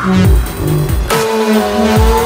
Oh, oh, oh.